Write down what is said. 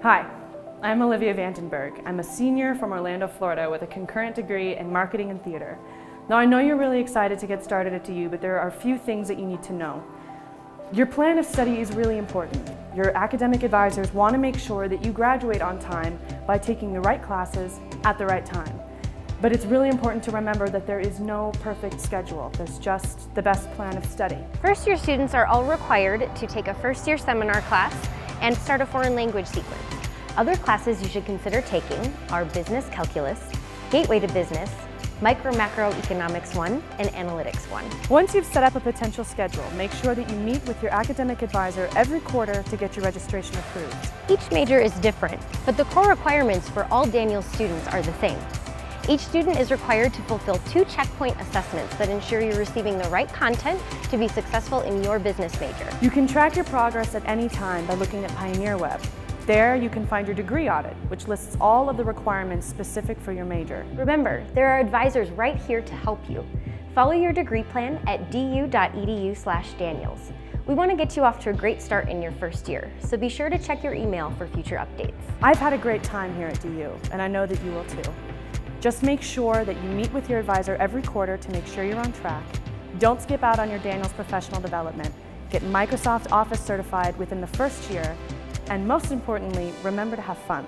Hi, I'm Olivia Vandenberg. I'm a senior from Orlando, Florida with a concurrent degree in marketing and theater. Now I know you're really excited to get started at DU, but there are a few things that you need to know. Your plan of study is really important. Your academic advisors want to make sure that you graduate on time by taking the right classes at the right time. But it's really important to remember that there is no perfect schedule. There's just the best plan of study. First year students are all required to take a first year seminar class and start a foreign language sequence. Other classes you should consider taking are Business Calculus, Gateway to Business, Micro Macro Economics 1, and Analytics 1. Once you've set up a potential schedule, make sure that you meet with your academic advisor every quarter to get your registration approved. Each major is different, but the core requirements for all Daniels students are the same. Each student is required to fulfill two checkpoint assessments that ensure you're receiving the right content to be successful in your business major. You can track your progress at any time by looking at Pioneer Web. There you can find your degree audit, which lists all of the requirements specific for your major. Remember, there are advisors right here to help you. Follow your degree plan at du.edu slash Daniels. We want to get you off to a great start in your first year, so be sure to check your email for future updates. I've had a great time here at DU, and I know that you will too. Just make sure that you meet with your advisor every quarter to make sure you're on track. Don't skip out on your Daniels professional development. Get Microsoft Office certified within the first year, and most importantly, remember to have fun.